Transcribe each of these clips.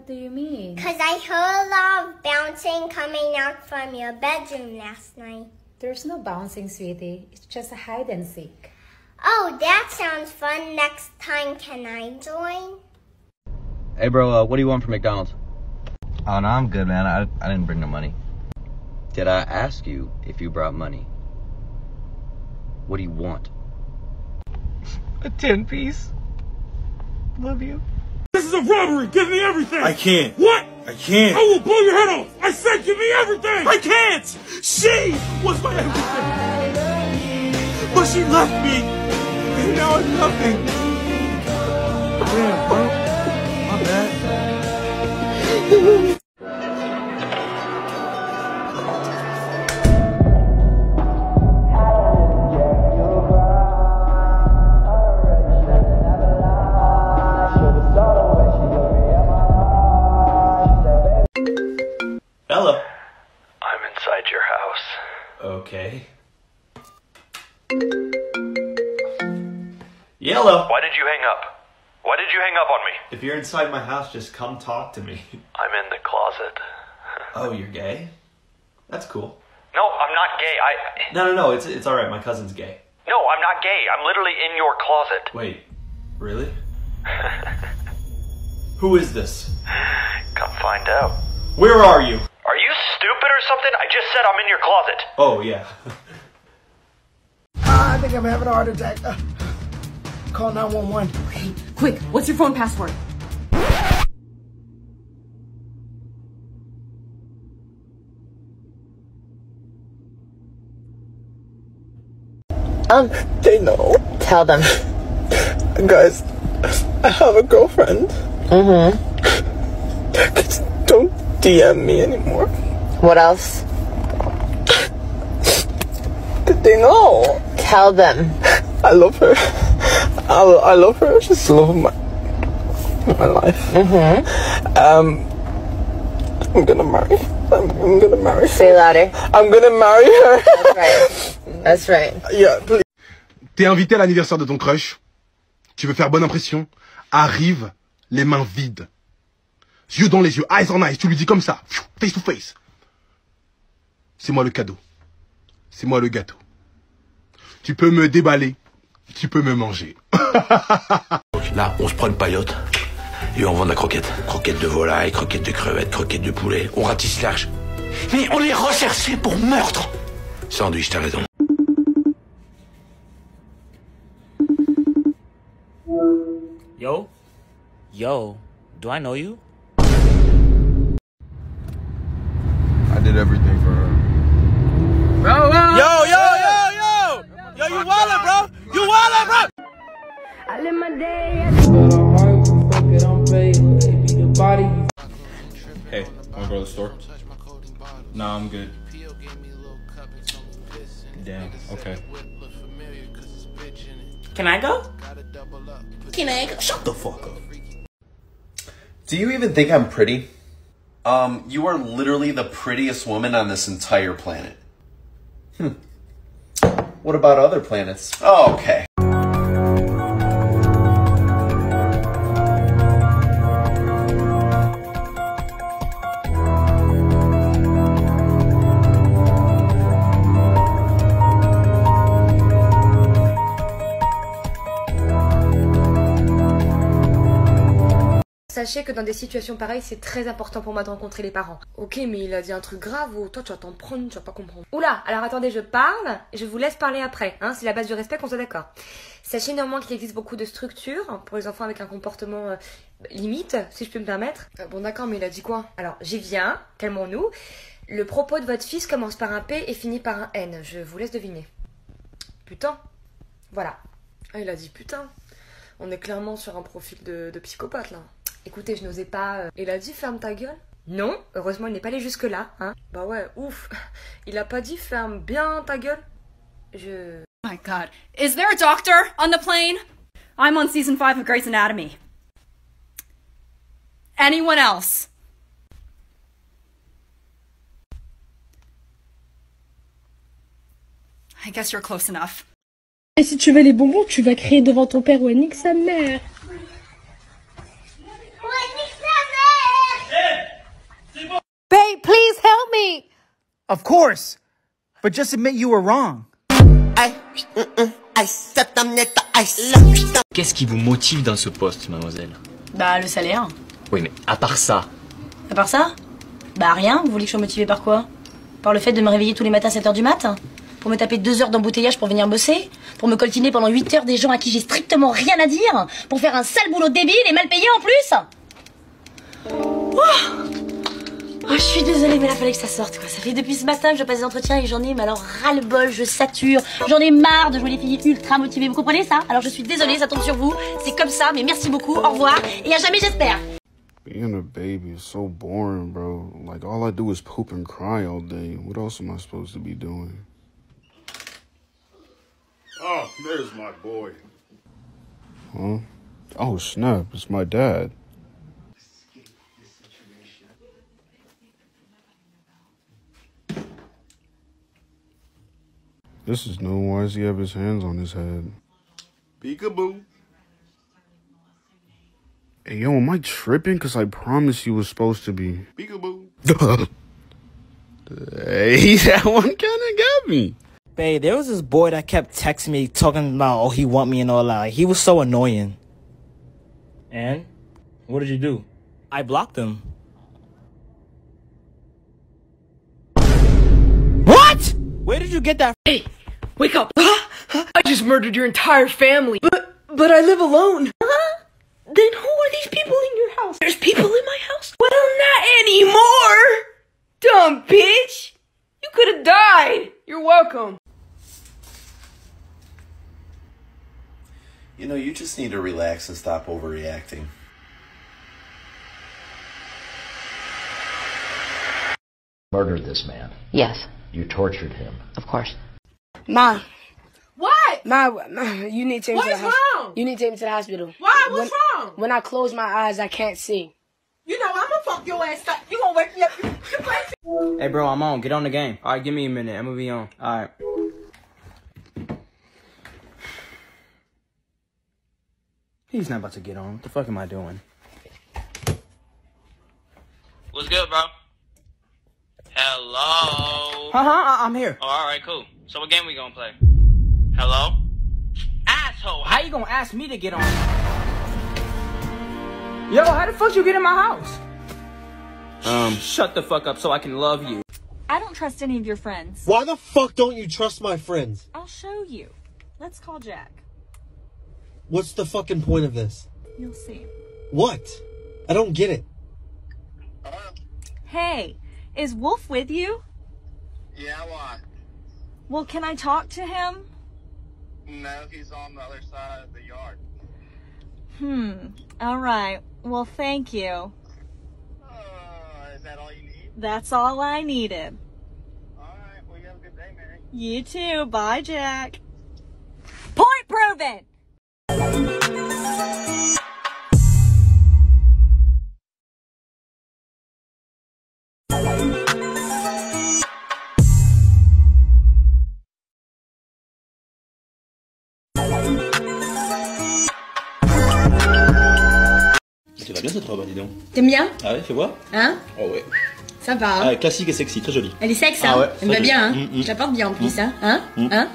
last night. What do you mean? Because I heard a lot of bouncing coming out from your bedroom last night. There's no bouncing, sweetie. It's just a hide and seek. Oh, that sounds fun. Next time, can I join? Hey, bro, uh, what do you want from McDonald's? Oh no, I'm good, man. I I didn't bring no money. Did I ask you if you brought money? What do you want? A ten piece. Love you. Is a robbery. Give me everything. I can't. What? I can't. I will blow your head off. I said give me everything. I can't. She was my everything. But she left me. And now I'm nothing. Damn, bro. My bad. inside your house. Okay. Yellow. Why did you hang up? Why did you hang up on me? If you're inside my house, just come talk to me. I'm in the closet. Oh, you're gay? That's cool. No, I'm not gay. I No, no, no. It's it's all right. My cousin's gay. No, I'm not gay. I'm literally in your closet. Wait, really? Who is this? Come find out. Where are you? Are you stupid or something? I just said I'm in your closet. Oh yeah. I think I'm having a heart attack. Uh, call 911. Quick, what's your phone password? Um, they know. Tell them. Guys, I have a girlfriend. Mm-hmm. Just don't DM me anymore. What else? Did they know? Tell them. I love her. I, I love her. She's the love of my, my life. Mm-hmm. Um, I'm gonna marry. I'm, I'm gonna marry. Say louder. I'm gonna marry her. That's right. That's right. yeah, please. T'es invité à l'anniversaire de ton crush. Tu veux faire bonne impression. Arrive les mains vides. Yeux dans les yeux, eyes on eyes. Tu lui dis comme ça, face to face. C'est moi le cadeau. C'est moi le gâteau. Tu peux me déballer. Tu peux me manger. Là, on se prend une paillote et on vend de la croquette. Croquette de volaille, croquette de crevette, croquette de poulet. On ratisse large. Mais on est recherché pour meurtre Sandwich, t'as raison. Yo? Yo, do I know you? Everything for her. bro Yo, yo, yo, yo! Yo, you wildin', bro! You wildin', bro! I live my day. Hey, wanna go to the store? Nah, I'm good. Damn, okay. Can I go? Can I go? Shut the fuck up. Do you even think I'm pretty? Um, you are literally the prettiest woman on this entire planet. Hmm. What about other planets? Oh, okay. Sachez que dans des situations pareilles, c'est très important pour moi de rencontrer les parents. Ok, mais il a dit un truc grave ou toi tu vas t'en prendre, tu vas pas comprendre. Oula, alors attendez, je parle je vous laisse parler après. Hein, c'est la base du respect qu'on soit d'accord. Sachez néanmoins qu'il existe beaucoup de structures pour les enfants avec un comportement euh, limite, si je peux me permettre. Euh, bon d'accord, mais il a dit quoi? Alors, j'y viens, calmons-nous. Le propos de votre fils commence par un P et finit par un N. Je vous laisse deviner. Putain. Voilà. Ah, il a dit putain. On est clairement sur un profil de psychopathe là. Écoutez, je n'osais pas. euh, Il a dit ferme ta gueule Non, heureusement il n'est pas allé jusque-là, hein. Bah ouais, ouf. Il a pas dit ferme bien ta gueule Je. My god. Is there a doctor on the plane? I'm on season 5 of Grey's Anatomy. Anyone else? I guess you're close enough. Et si tu veux les bonbons, tu vas crier devant ton père ou nique sa mère. Of course. But just admit you were wrong. Qu'est-ce qui vous motive dans ce poste, mademoiselle? Bah, le salaire. Oui, mais à part ça, À part ça? Bah, rien. Vous voulez que je sois motivée par quoi? Par le fait de me réveiller tous les matins à 7h du mat? Pour me taper deux heures d'embouteillage pour venir bosser? Pour me coltiner pendant 8 heures des gens à qui j'ai strictement rien à dire? Pour faire un sale boulot débile et mal payé en plus? Oh Oh, je suis désolée, mais là, fallait que ça sorte, quoi. Ça fait depuis ce matin que je passe des entretiens et j'en ai, mais alors, ras-le-bol, je sature. J'en ai marre de jouer les filles ultra motivées. Vous comprenez ça? Alors, je suis désolée, ça tombe sur vous. C'est comme ça, mais merci beaucoup, au revoir. Et à jamais, j'espère. Being a baby is so boring, bro. Like, all I do is poop and cry all day. What else am I supposed to be doing? Oh, there's my boy. Huh? Oh, snap. It's my dad. This is new. Why does he have his hands on his head? Peekaboo. Hey, yo, am I tripping? Because I promised you was supposed to be. Peekaboo. hey, that one kind of got me. Babe, there was this boy that kept texting me talking about, oh, he want me and all that. He was so annoying. And? What did you do? I blocked him. What? Where did you get that? Hey, wake up. I just murdered your entire family. But, but I live alone. Huh? Then who are these people in your house? There's people in my house? Well, not anymore. Dumb bitch. You could have died. You're welcome. You know, you just need to relax and stop overreacting. Murdered this man. Yes, You tortured him. of course. Ma, What? ma, ma, you need to take me to the What is hospital. wrong? You need to take me to the hospital. Why? What's when, wrong? When I close my eyes, I can't see. You know, I'm gonna fuck your ass up. You gonna wake me up. You, you? Hey, bro, I'm on. Get on the game. All right, give me a minute. I'm gonna be on. All right. He's not about to get on. What the fuck am I doing? What's good, bro? Hello. Uh huh. I- I'm here. Oh, all right, cool. So what game we gonna play? Hello. Asshole. How you gonna ask me to get on? Yo, how the fuck you get in my house? Um, shut the fuck up so I can love you. I don't trust any of your friends. Why the fuck don't you trust my friends? I'll show you. Let's call Jack. What's the fucking point of this? You'll see. What? I don't get it. Hey, is Wolf with you? Yeah, why? Well, can I talk to him? No, he's on the other side of the yard. Hmm. All right. Well, thank you. Uh, is that all you need? That's all I needed. Alright, well, you have a good day, Mary. You too. Bye, Jack. Point proven! Va bien cette robe, dis donc. T'aimes bien Ah ouais, fais voir. Hein Oh ouais. Ça va. Ah, classique et sexy, très joli. Elle est sexe, Ah hein ouais, Elle me va bien, hein. Mm, mm. Je la porte bien en plus, hein Hein Mm. Hein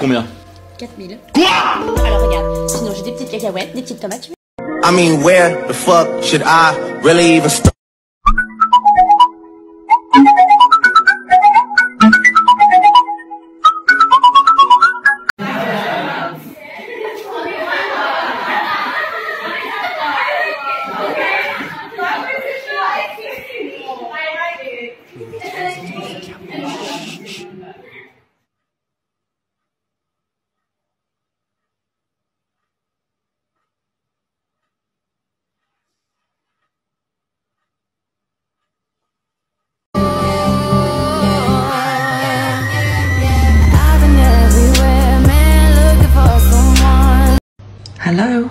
Combien 4000. Quoi Alors regarde, sinon j'ai des petites cacahuètes, des petites tomates. I mean, where the fuck should I really even start? Hello?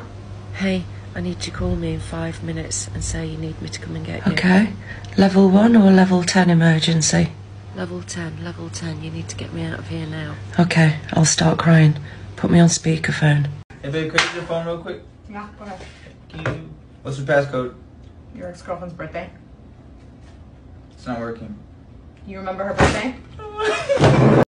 Hey, I need you to call me in five minutes and say you need me to come and get you. Okay. Level 1 or level 10 emergency? Level 10, level 10. You need to get me out of here now. Okay, I'll start crying. Put me on speakerphone. Hey, babe, can I use your phone real quick? Yeah, go ahead. Can you... What's your passcode? Your ex-girlfriend's birthday. It's not working. You remember her birthday?